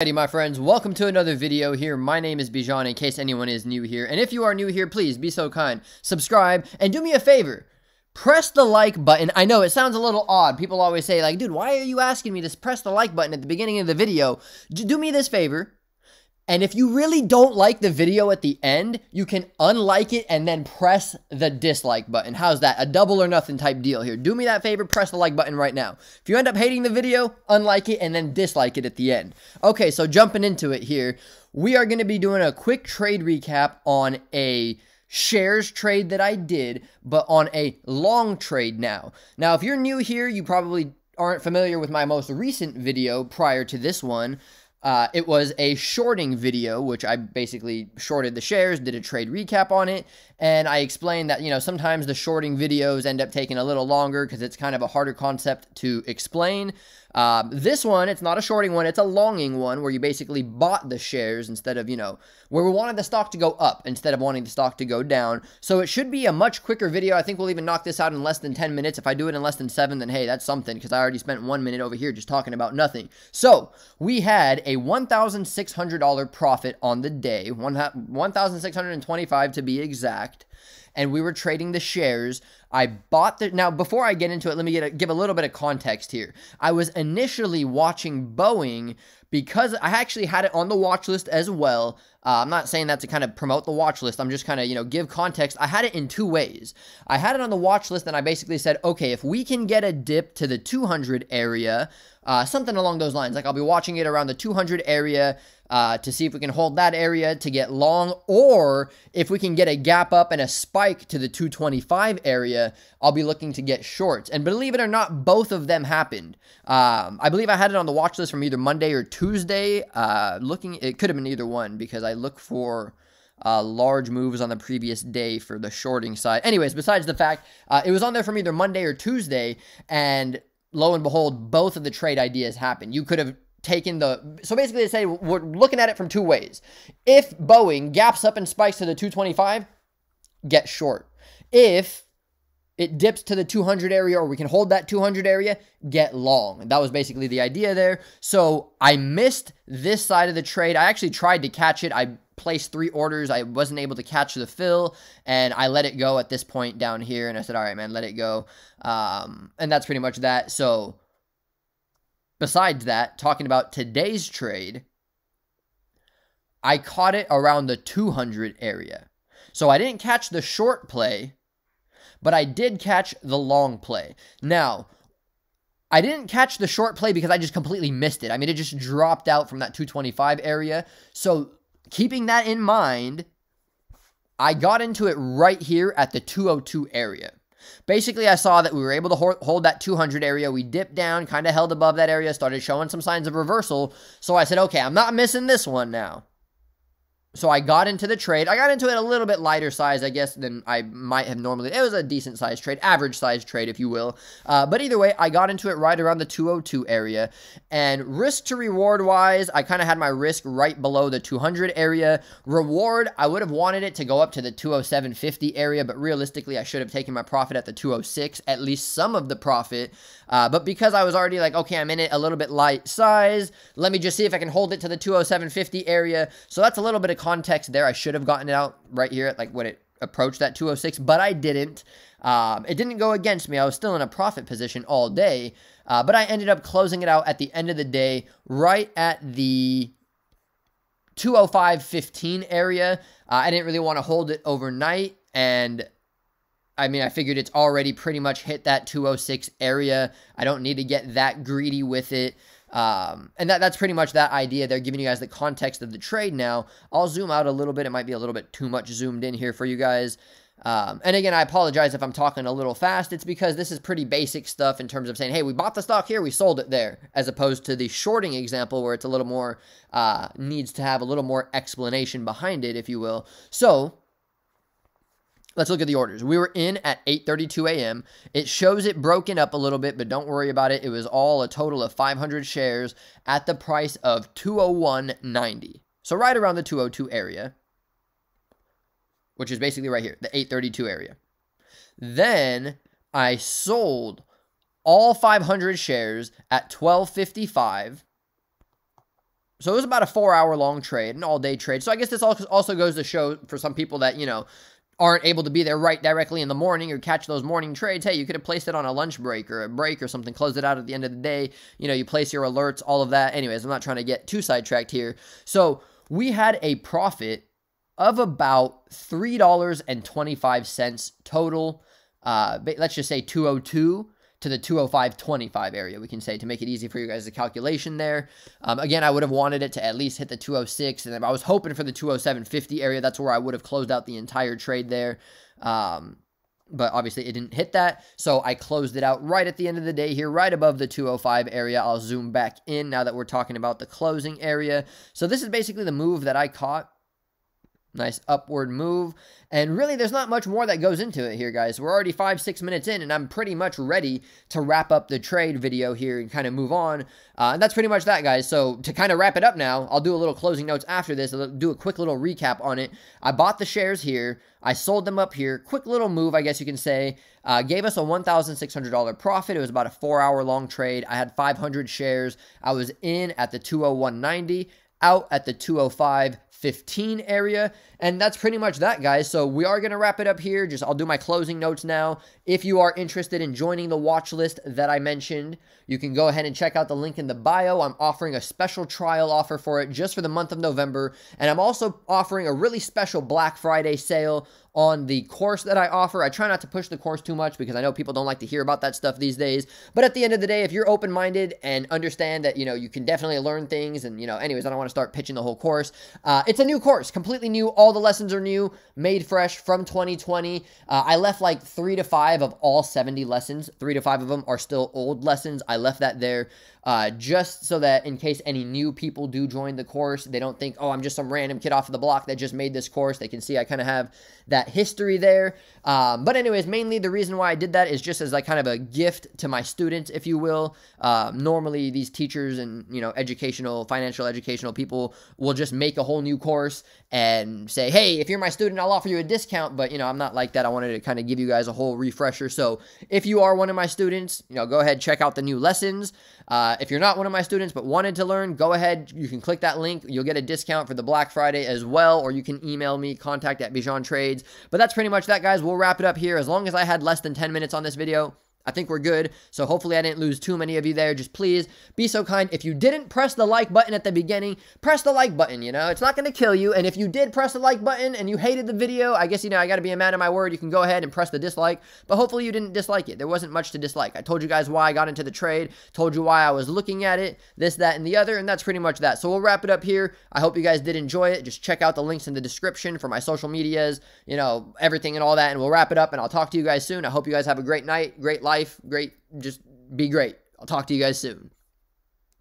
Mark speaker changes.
Speaker 1: Alrighty, my friends, welcome to another video here. My name is Bijan, in case anyone is new here. And if you are new here, please be so kind, subscribe, and do me a favor. Press the like button. I know it sounds a little odd. People always say, like, dude, why are you asking me to press the like button at the beginning of the video? Do me this favor. And if you really don't like the video at the end, you can unlike it and then press the dislike button. How's that? A double or nothing type deal here. Do me that favor, press the like button right now. If you end up hating the video, unlike it and then dislike it at the end. Okay, so jumping into it here, we are going to be doing a quick trade recap on a shares trade that I did, but on a long trade now. Now, if you're new here, you probably aren't familiar with my most recent video prior to this one. Uh, it was a shorting video, which I basically shorted the shares, did a trade recap on it, and I explained that, you know, sometimes the shorting videos end up taking a little longer because it's kind of a harder concept to explain. Um, this one, it's not a shorting one, it's a longing one where you basically bought the shares instead of, you know, where we wanted the stock to go up instead of wanting the stock to go down. So it should be a much quicker video. I think we'll even knock this out in less than 10 minutes. If I do it in less than seven, then hey, that's something because I already spent one minute over here just talking about nothing. So we had a $1,600 profit on the day, 1,625 to be exact and we were trading the shares. I bought the now before I get into it, let me a, give a little bit of context here. I was initially watching Boeing because I actually had it on the watch list as well. Uh, I'm not saying that to kind of promote the watch list. I'm just kind of, you know, give context. I had it in two ways. I had it on the watch list and I basically said, okay, if we can get a dip to the 200 area, uh, something along those lines. Like I'll be watching it around the 200 area uh, to see if we can hold that area to get long, or if we can get a gap up and a spike to the 225 area, I'll be looking to get shorts. And believe it or not, both of them happened. Um, I believe I had it on the watch list from either Monday or Tuesday. Uh, looking, it could have been either one because I look for. Uh, large moves on the previous day for the shorting side. Anyways, besides the fact, uh, it was on there from either Monday or Tuesday, and lo and behold, both of the trade ideas happened. You could have taken the so basically they say we're looking at it from two ways. If Boeing gaps up and spikes to the 225, get short. If it dips to the 200 area or we can hold that 200 area, get long. That was basically the idea there. So I missed this side of the trade. I actually tried to catch it. I placed three orders. I wasn't able to catch the fill, and I let it go at this point down here. And I said, all right, man, let it go. Um, and that's pretty much that. So, besides that, talking about today's trade, I caught it around the 200 area. So, I didn't catch the short play, but I did catch the long play. Now, I didn't catch the short play because I just completely missed it. I mean, it just dropped out from that 225 area. So keeping that in mind, I got into it right here at the 202 area. Basically, I saw that we were able to hold that 200 area. We dipped down, kind of held above that area, started showing some signs of reversal. So I said, okay, I'm not missing this one now. So I got into the trade. I got into it a little bit lighter size, I guess, than I might have normally. It was a decent size trade, average size trade, if you will. Uh, but either way, I got into it right around the 202 area. And risk to reward wise, I kind of had my risk right below the 200 area. Reward, I would have wanted it to go up to the 207.50 area, but realistically, I should have taken my profit at the 206, at least some of the profit. Uh, but because I was already like, okay, I'm in it a little bit light size, let me just see if I can hold it to the 207.50 area. So that's a little bit of context there. I should have gotten it out right here at like when it approached that 206, but I didn't. Um, it didn't go against me. I was still in a profit position all day, uh, but I ended up closing it out at the end of the day, right at the 205.15 area. Uh, I didn't really want to hold it overnight, and I mean, I figured it's already pretty much hit that 206 area. I don't need to get that greedy with it. Um, and that, that's pretty much that idea. They're giving you guys the context of the trade now. I'll zoom out a little bit. It might be a little bit too much zoomed in here for you guys. Um, and again, I apologize if I'm talking a little fast. It's because this is pretty basic stuff in terms of saying, hey, we bought the stock here, we sold it there, as opposed to the shorting example where it's a little more, uh, needs to have a little more explanation behind it, if you will. So, Let's look at the orders. We were in at 8:32 a.m. It shows it broken up a little bit, but don't worry about it. It was all a total of 500 shares at the price of 201.90. So right around the 202 area, which is basically right here, the 832 area. Then I sold all 500 shares at 1255 So it was about a four hour long trade, an all day trade. So I guess this also goes to show for some people that, you know, aren't able to be there right directly in the morning or catch those morning trades, hey, you could have placed it on a lunch break or a break or something, close it out at the end of the day. You know, you place your alerts, all of that. Anyways, I'm not trying to get too sidetracked here. So we had a profit of about $3.25 total. Uh, let's just say 202 to the 205.25 area, we can say, to make it easy for you guys the calculation there. Um, again, I would have wanted it to at least hit the 206, and I was hoping for the 207.50 area. That's where I would have closed out the entire trade there. Um, but obviously it didn't hit that. So I closed it out right at the end of the day here, right above the 205 area. I'll zoom back in now that we're talking about the closing area. So this is basically the move that I caught. Nice upward move. And really, there's not much more that goes into it here, guys. We're already five, six minutes in, and I'm pretty much ready to wrap up the trade video here and kind of move on. Uh, and that's pretty much that, guys. So to kind of wrap it up now, I'll do a little closing notes after this. I'll do a quick little recap on it. I bought the shares here. I sold them up here. Quick little move, I guess you can say. Uh, gave us a $1,600 profit. It was about a four-hour long trade. I had 500 shares. I was in at the 201.90 out at the 205 15 area. And that's pretty much that, guys. So we are going to wrap it up here. Just I'll do my closing notes now. If you are interested in joining the watch list that I mentioned, you can go ahead and check out the link in the bio. I'm offering a special trial offer for it just for the month of November. And I'm also offering a really special Black Friday sale on the course that I offer. I try not to push the course too much because I know people don't like to hear about that stuff these days. But at the end of the day, if you're open minded and understand that, you know, you can definitely learn things and, you know, anyways, I don't want to start pitching the whole course. Uh, it's a new course, completely new. All the lessons are new, made fresh from 2020. Uh, I left like three to five of all 70 lessons. Three to five of them are still old lessons. I left that there uh, just so that in case any new people do join the course, they don't think, oh, I'm just some random kid off of the block that just made this course. They can see I kind of have that history there. Um, but anyways, mainly the reason why I did that is just as like kind of a gift to my students, if you will. Uh, normally, these teachers and you know educational, financial educational people will just make a whole new course and say, hey, if you're my student, I'll offer you a discount. But you know, I'm not like that. I wanted to kind of give you guys a whole refresher. So if you are one of my students, you know, go ahead check out the new lessons. Uh, if you're not one of my students but wanted to learn, go ahead. You can click that link. You'll get a discount for the Black Friday as well, or you can email me, contact at Bijan Trades. But that's pretty much that, guys. We'll wrap it up here. As long as I had less than 10 minutes on this video, I think we're good. So hopefully I didn't lose too many of you there. Just please be so kind. If you didn't press the like button at the beginning, press the like button, you know? It's not going to kill you. And if you did press the like button and you hated the video, I guess, you know, I got to be a man of my word. You can go ahead and press the dislike. But hopefully you didn't dislike it. There wasn't much to dislike. I told you guys why I got into the trade, told you why I was looking at it, this, that, and the other. And that's pretty much that. So we'll wrap it up here. I hope you guys did enjoy it. Just check out the links in the description for my social medias, you know, everything and all that. And we'll wrap it up and I'll talk to you guys soon. I hope you guys have a great night, great life, great just be great. I'll talk to you guys soon.